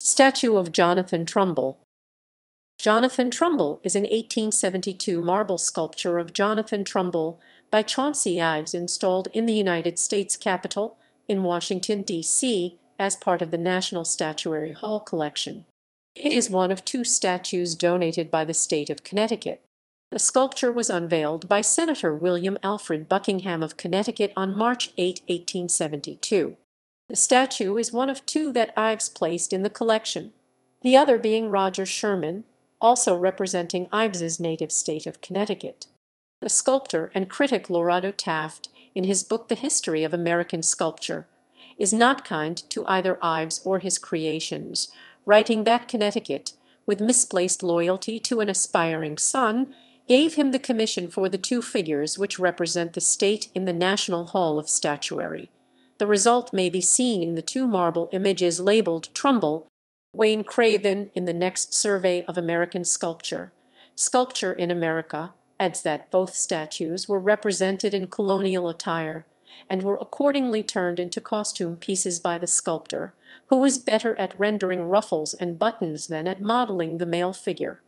Statue of Jonathan Trumbull Jonathan Trumbull is an 1872 marble sculpture of Jonathan Trumbull by Chauncey Ives installed in the United States Capitol in Washington, D.C., as part of the National Statuary Hall collection. It is one of two statues donated by the state of Connecticut. The sculpture was unveiled by Senator William Alfred Buckingham of Connecticut on March 8, 1872. The statue is one of two that Ives placed in the collection, the other being Roger Sherman, also representing Ives's native state of Connecticut. The sculptor and critic Lorado Taft, in his book The History of American Sculpture, is not kind to either Ives or his creations, writing that Connecticut, with misplaced loyalty to an aspiring son, gave him the commission for the two figures which represent the state in the National Hall of Statuary. The result may be seen in the two marble images labeled Trumbull Wayne Craven in the next survey of American sculpture. Sculpture in America adds that both statues were represented in colonial attire, and were accordingly turned into costume pieces by the sculptor, who was better at rendering ruffles and buttons than at modelling the male figure.